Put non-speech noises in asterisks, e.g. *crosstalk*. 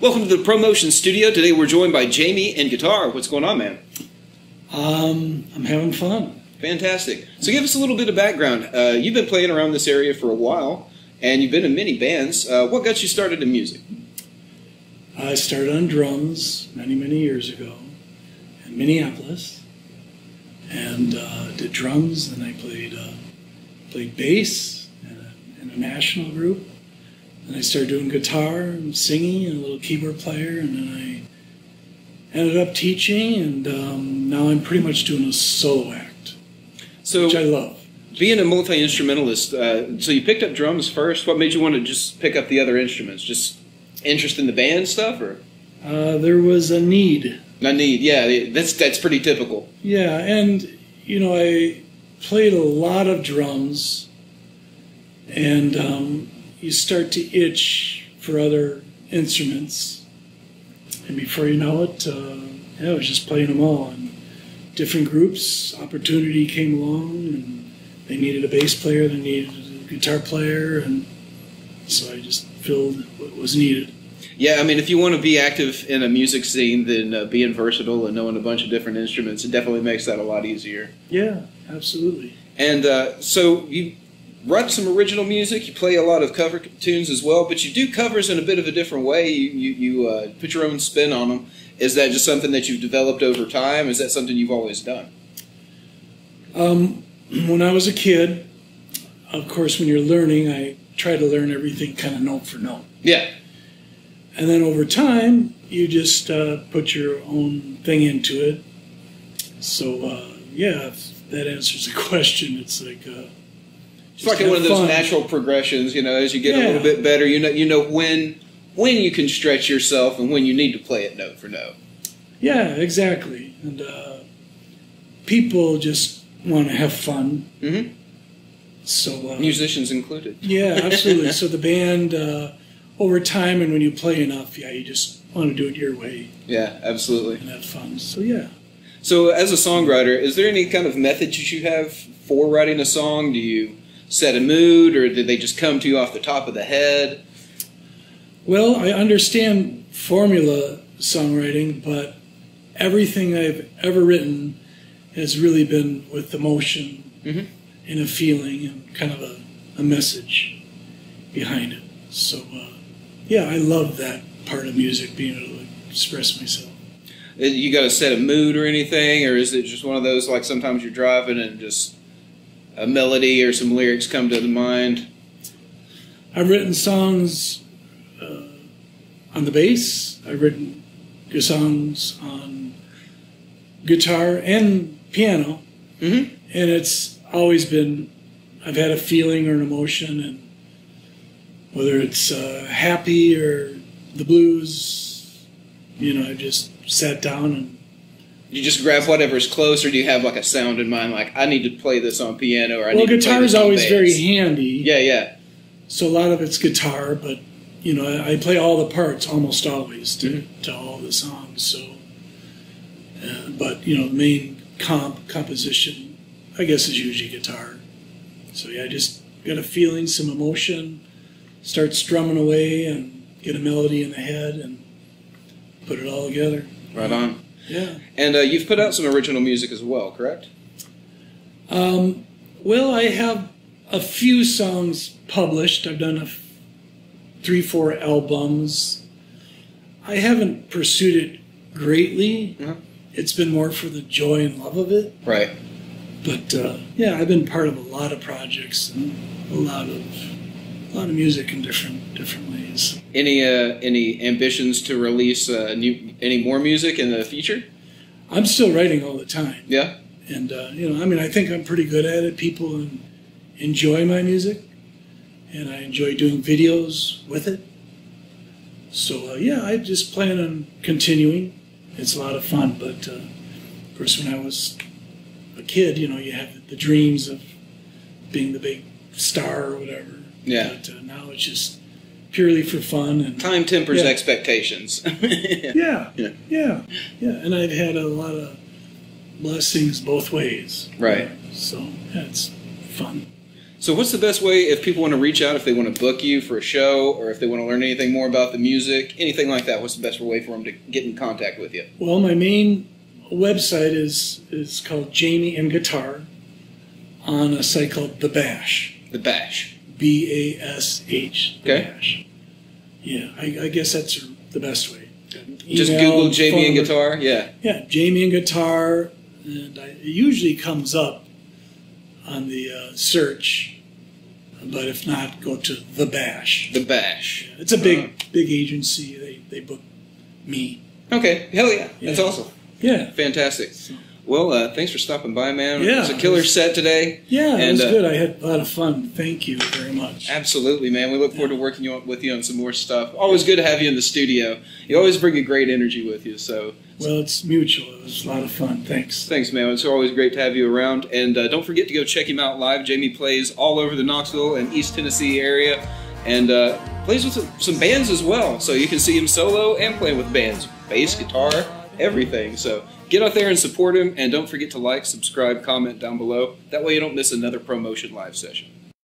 Welcome to the ProMotion Studio. Today we're joined by Jamie and guitar. What's going on, man? Um, I'm having fun. Fantastic. So give us a little bit of background. Uh, you've been playing around this area for a while, and you've been in many bands. Uh, what got you started in music? I started on drums many, many years ago in Minneapolis, and uh, did drums. And I played uh, played bass in a, in a national group. And I started doing guitar and singing and a little keyboard player, and then I ended up teaching, and um, now I'm pretty much doing a solo act, So which I love. being a multi instrumentalist, uh, so you picked up drums first. What made you want to just pick up the other instruments? Just interest in the band stuff, or Uh, there was a need not need? Yeah, that's that's pretty typical. Yeah, and you know, I played a lot of drums, and um, you start to itch for other instruments, and before you know it, uh, yeah, I was just playing them all. And different groups, opportunity came along, and they needed a bass player, they needed a guitar player, and so I just filled what was needed. Yeah, I mean, if you want to be active in a music scene, then uh, being versatile and knowing a bunch of different instruments, it definitely makes that a lot easier. Yeah, absolutely. And uh, so you write some original music. You play a lot of cover tunes as well, but you do covers in a bit of a different way. You you, you uh, put your own spin on them. Is that just something that you've developed over time? Is that something you've always done? Um, *clears throat* when I was a kid, of course, when you're learning, I try to learn everything kind of note for note. Yeah, And then over time, you just uh, put your own thing into it. So, uh, yeah, that answers the *laughs* question. It's like, uh, it's like one of those fun. natural progressions. You know, as you get a little bit better, you know you know when when you can stretch yourself and when you need to play it note for note. Yeah, exactly. And uh, people just want to have fun. Mhm. So, uh, Musicians included. yeah, absolutely. *laughs* so the band, uh, over time, and when you play enough, yeah, you just want to do it your way Yeah, absolutely. and have fun. So, yeah. So, as a songwriter, is there any kind of method that you have for writing a song? Do you set a mood, or did they just come to you off the top of the head? Well, I understand formula songwriting, but everything I've ever written has really been with emotion Mhm. and a feeling and kind of a, a message behind it. So, uh, yeah, I love that part of music, being able to express myself. Uh, You got to set a mood or anything, or is it just one of those like sometimes you're driving and just a melody or some lyrics come to the mind? I've written songs uh, on the bass. I've written good songs on guitar and piano, Mm-hmm. and it's always been. I've had a feeling or an emotion, and whether it's uh, happy or the blues, you know, I just sat down and You just grab whatever's close, or do you have like a sound in mind? Like I need to play this on piano, or I well, need to play guitar this is always bass. very handy. Yeah, yeah. So a lot of it's guitar, but you know, I, play all the parts almost always to, to all the songs. So, uh, but you know, the main comp composition, I guess, is usually guitar. So yeah, I just got a feeling, some emotion, start strumming away, and get a melody in the head, and put it all together. Right on. Yeah. And uh, you've put out some original music as well, correct? Um, well, I have a few songs published. I've done a f- three, four albums. I haven't pursued it greatly. Mhm. It's been more for the joy and love of it. Right. But uh, yeah, I've been part of a lot of projects and a lot of a lot of music in different different ways. Any uh, any ambitions to release uh, new any more music in the future? I'm still writing all the time, Yeah. and uh, you know, I mean, I think I'm pretty good at it. People enjoy my music, and I enjoy doing videos with it. So uh, yeah, I just plan on continuing. It's a lot of fun, but uh, of course, when I was a kid, you know, you have the dreams of being the big star or whatever. Yeah. But uh, now it's just purely for fun and Time tempers Yeah. expectations. *laughs* yeah, Yeah. yeah, yeah. And I've had a lot of blessings both ways. Right. So yeah, fun. So, what's the best way if people want to reach out, if they want to book you for a show, or if they want to learn anything more about the music, anything like that? What's the best way for them to get in contact with you? Well, my main website is is called Jamie and Guitar on a site called The Bash. The Bash. B A S H. Okay. Bash. Yeah, I, I guess that's the best way. Just Google Jamie and Guitar. Yeah. Yeah, Jamie and Guitar, and I, it usually comes up on the uh, search. But if not, go to The Bash. The Bash. It's a big, big agency. They, they book me. Okay. Hell yeah. That's awesome. Yeah. Fantastic. Well, uh, thanks for stopping by, man. Yeah. it was a killer set today. Yeah, it And, was uh, good. I had a lot of fun. Thank you very much. Absolutely, man. We look forward to working you, with you on some more stuff. Always good to have you in the studio. You always bring a great energy with you. So Well, it's mutual. It was a lot of fun. Thanks. thanks, man. It's always great to have you around. And uh, don't forget to go check him out live. Jamie plays all over the Knoxville and East Tennessee area, and uh, plays with some, some bands as well. So you can see him solo and playing with bands, bass, guitar, everything. So get out there and support him. And don't forget to like, subscribe, comment down below. That way you don't miss another promotion live session.